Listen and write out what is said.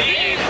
Steve.